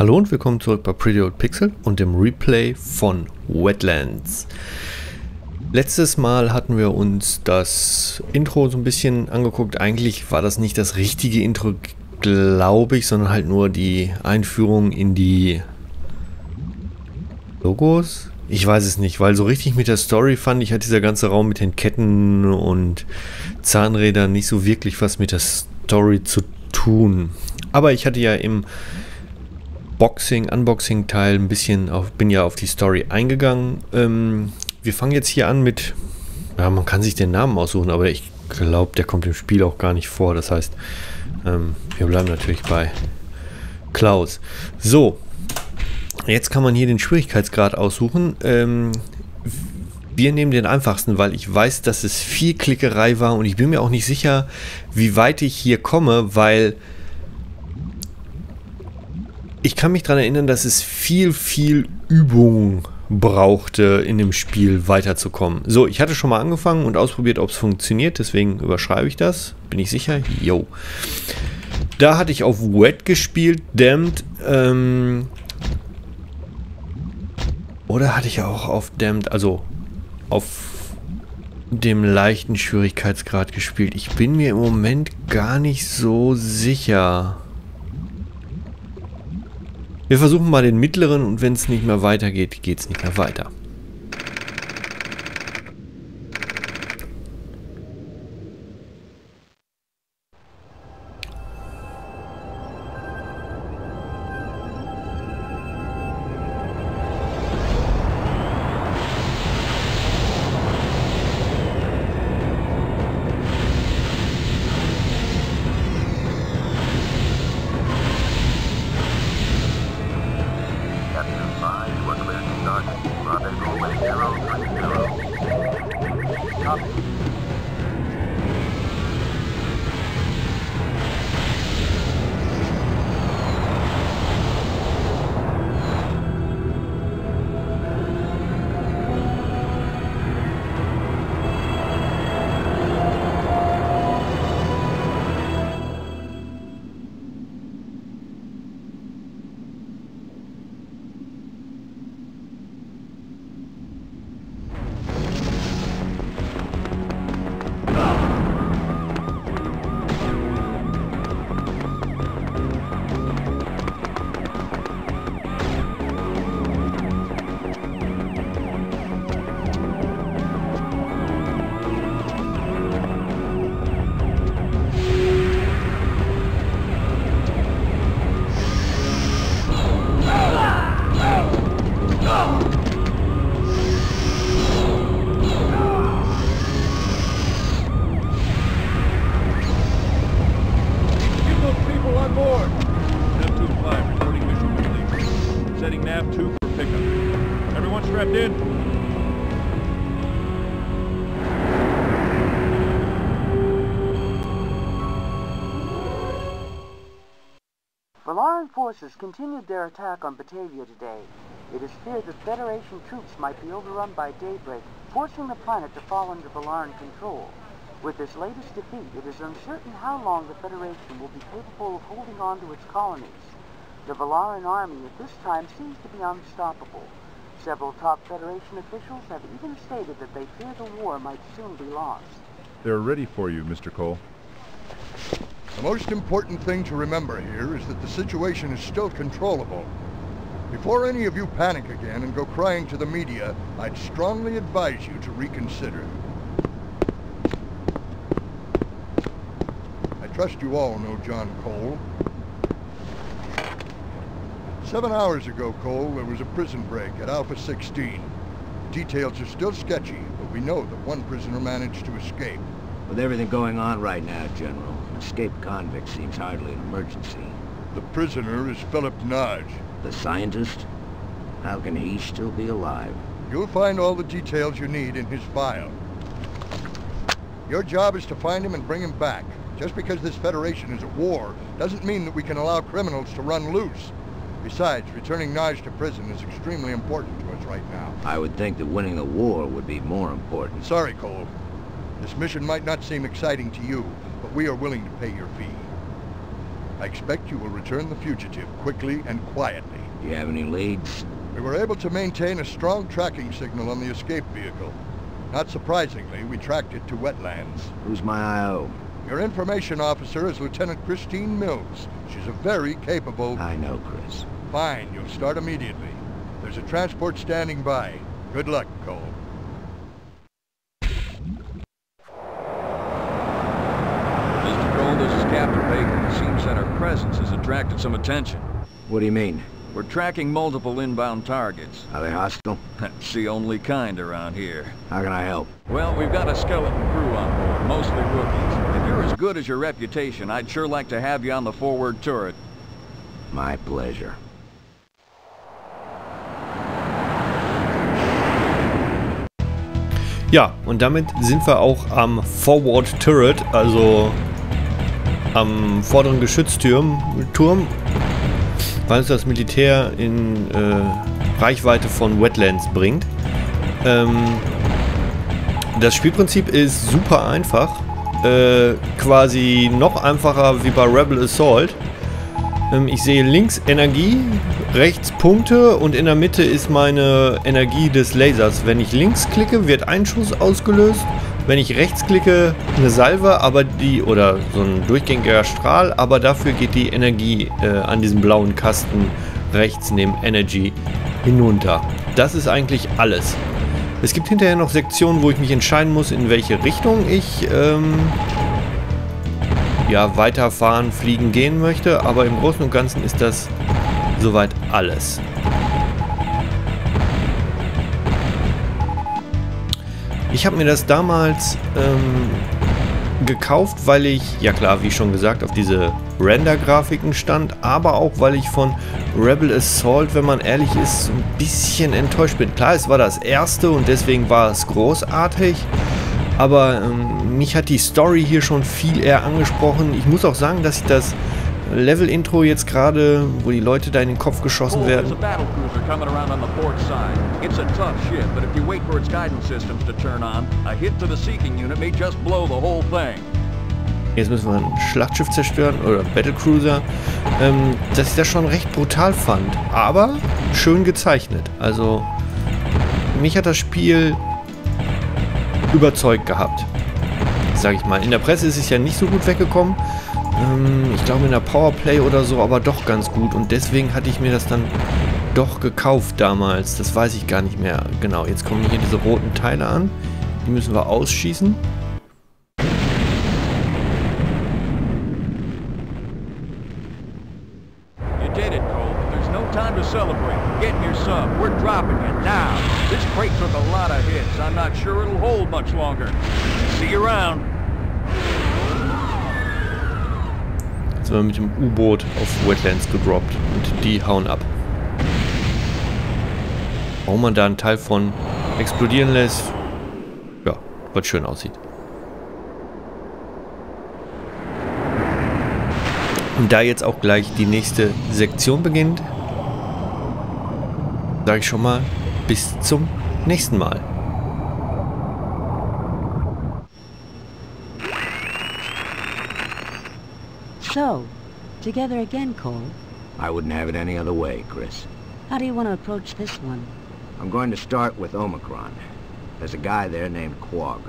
Hallo und willkommen zurück bei Pretty Old Pixel und dem Replay von Wetlands. Letztes Mal hatten wir uns das Intro so ein bisschen angeguckt. Eigentlich war das nicht das richtige Intro, glaube ich, sondern halt nur die Einführung in die Logos. Ich weiß es nicht, weil so richtig mit der Story fand ich, hat dieser ganze Raum mit den Ketten und Zahnrädern nicht so wirklich was mit der Story zu tun. Aber ich hatte ja im Boxing, Unboxing-Teil ein bisschen auf, bin ja auf die Story eingegangen. Ähm, wir fangen jetzt hier an mit, ja, man kann sich den Namen aussuchen, aber ich glaube, der kommt im Spiel auch gar nicht vor. Das heißt, ähm, wir bleiben natürlich bei Klaus. So, jetzt kann man hier den Schwierigkeitsgrad aussuchen. Ähm, wir nehmen den einfachsten, weil ich weiß, dass es viel Klickerei war und ich bin mir auch nicht sicher, wie weit ich hier komme, weil ich kann mich daran erinnern, dass es viel, viel Übung brauchte, in dem Spiel weiterzukommen. So, ich hatte schon mal angefangen und ausprobiert, ob es funktioniert, deswegen überschreibe ich das. Bin ich sicher? Jo. Da hatte ich auf Wet gespielt, Damned. Ähm oder hatte ich auch auf Damned, also auf dem leichten Schwierigkeitsgrad gespielt. Ich bin mir im Moment gar nicht so sicher. Wir versuchen mal den mittleren und wenn es nicht mehr weitergeht, geht es nicht mehr weiter. Forces continued their attack on Batavia today. It is feared that Federation troops might be overrun by daybreak, forcing the planet to fall under Valaran control. With this latest defeat, it is uncertain how long the Federation will be capable of holding on to its colonies. The Valaran army at this time seems to be unstoppable. Several top Federation officials have even stated that they fear the war might soon be lost. They're ready for you, Mr. Cole. The most important thing to remember here is that the situation is still controllable. Before any of you panic again and go crying to the media, I'd strongly advise you to reconsider. I trust you all know John Cole. Seven hours ago, Cole, there was a prison break at Alpha 16. Details are still sketchy, but we know that one prisoner managed to escape. With everything going on right now, General, an escaped convict seems hardly an emergency. The prisoner is Philip Nodge. The scientist? How can he still be alive? You'll find all the details you need in his file. Your job is to find him and bring him back. Just because this Federation is at war doesn't mean that we can allow criminals to run loose. Besides, returning Naj to prison is extremely important to us right now. I would think that winning the war would be more important. Sorry, Cole. This mission might not seem exciting to you, but we are willing to pay your fee. I expect you will return the fugitive quickly and quietly. Do you have any leads? We were able to maintain a strong tracking signal on the escape vehicle. Not surprisingly, we tracked it to wetlands. Who's my I.O.? Your information officer is Lieutenant Christine Mills. She's a very capable... I know, Chris. Fine, you'll start immediately. There's a transport standing by. Good luck, Cole. Mr. Cole, this is Captain Baker. It seems that our presence has attracted some attention. What do you mean? We're tracking multiple inbound targets. Are they hostile? That's the only kind around here. How can I help? Well, we've got a skeleton crew on board, mostly rookies. If you're as good as your reputation, I'd sure like to have you on the forward turret. My pleasure. Ja, und damit sind wir auch am Forward Turret, also am vorderen Geschützturm, Turm, weil es das Militär in äh, Reichweite von Wetlands bringt. Ähm, das Spielprinzip ist super einfach, äh, quasi noch einfacher wie bei Rebel Assault. Ähm, ich sehe links Energie, rechts Punkte und in der Mitte ist meine Energie des Lasers. Wenn ich links klicke, wird ein Schuss ausgelöst. Wenn ich rechts klicke, eine Salve, aber die, oder so ein durchgängiger Strahl, aber dafür geht die Energie äh, an diesem blauen Kasten rechts neben Energy hinunter. Das ist eigentlich alles. Es gibt hinterher noch Sektionen, wo ich mich entscheiden muss, in welche Richtung ich ähm, ja, weiterfahren, fliegen gehen möchte, aber im Großen und Ganzen ist das soweit alles. Ich habe mir das damals ähm, gekauft, weil ich, ja klar, wie schon gesagt, auf diese Render-Grafiken stand, aber auch, weil ich von Rebel Assault, wenn man ehrlich ist, ein bisschen enttäuscht bin. Klar, es war das erste und deswegen war es großartig, aber ähm, mich hat die Story hier schon viel eher angesprochen. Ich muss auch sagen, dass ich das Level-Intro jetzt gerade, wo die Leute da in den Kopf geschossen werden. Jetzt müssen wir ein Schlachtschiff zerstören oder Battlecruiser. Ähm, dass ich das schon recht brutal fand. Aber schön gezeichnet. Also mich hat das Spiel überzeugt gehabt. Sag ich mal. In der Presse ist es ja nicht so gut weggekommen. Ähm, ich glaube in der Powerplay oder so, aber doch ganz gut. Und deswegen hatte ich mir das dann doch gekauft damals. Das weiß ich gar nicht mehr. Genau, jetzt kommen hier diese roten Teile an. Die müssen wir ausschießen. This crate took a lot of hits. I'm not sure it'll hold much longer. See you around. Sind wir mit dem U-Boot auf Wetlands gedroppt und die hauen ab. Warum man da einen Teil von explodieren lässt, ja, was schön aussieht. Und da jetzt auch gleich die nächste Sektion beginnt, sage ich schon mal bis zum nächsten Mal. So, together again, Cole. I wouldn't have it any other way, Chris. How do you want to approach this one? I'm going to start with Omicron. There's a guy there named Quag.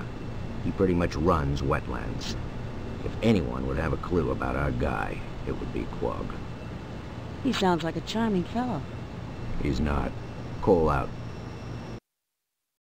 He pretty much runs wetlands. If anyone would have a clue about our guy, it would be Quag. He sounds like a charming fellow. He's not. Cole out.